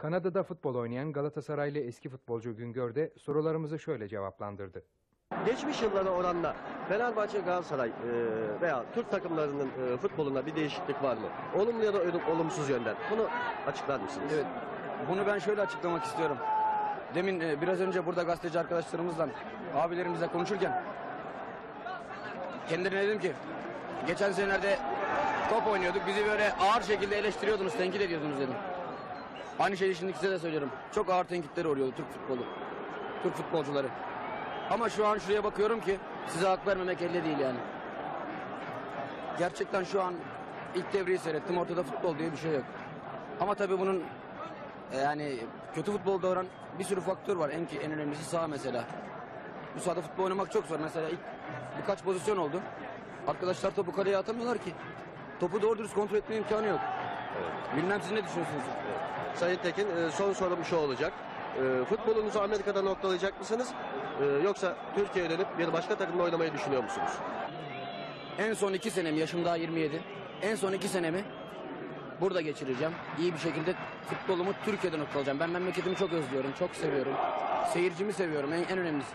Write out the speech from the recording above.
Kanada'da futbol oynayan Galatasaraylı eski futbolcu Güngör de sorularımızı şöyle cevaplandırdı. Geçmiş yıllara oranla Fenerbahçe, Galatasaray e, veya Türk takımlarının e, futbolunda bir değişiklik var mı? Olumlu ya da olumsuz yönden. Bunu açıklar mısınız? Evet. Bunu ben şöyle açıklamak istiyorum. Demin e, biraz önce burada gazeteci arkadaşlarımızla, abilerimizle konuşurken kendilerine dedim ki geçen senelerde top oynuyorduk. Bizi böyle ağır şekilde eleştiriyordunuz, tenkit ediyordunuz dedim. Aynı şeyi şimdi size de söylüyorum. Çok ağır tenkitleri oluyordu Türk futbolu. Türk futbolcuları. Ama şu an şuraya bakıyorum ki size hak vermemek elde değil yani. Gerçekten şu an ilk devreyi seyrettim. Ortada futbol diye bir şey yok. Ama tabii bunun e, yani kötü futbol doğuran bir sürü faktör var. En, en önemlisi sağ mesela. Bu sahada futbol oynamak çok zor. Mesela ilk birkaç pozisyon oldu. Arkadaşlar topu kaleye atamıyorlar ki. Topu doğru dürüst kontrol etme imkanı yok. Bilmem siz ne düşünüyorsunuz? Sayın Tekin e, son sorum şu olacak. E, futbolunuzu Amerika'da noktalayacak mısınız? E, yoksa Türkiye'ye dönüp bir başka takımda oynamayı düşünüyor musunuz? En son iki senemi, yaşım daha 27. En son iki senemi burada geçireceğim. İyi bir şekilde futbolumu Türkiye'de noktalayacağım. Ben memleketimi çok özlüyorum, çok seviyorum. Seyircimi seviyorum en, en önemlisi.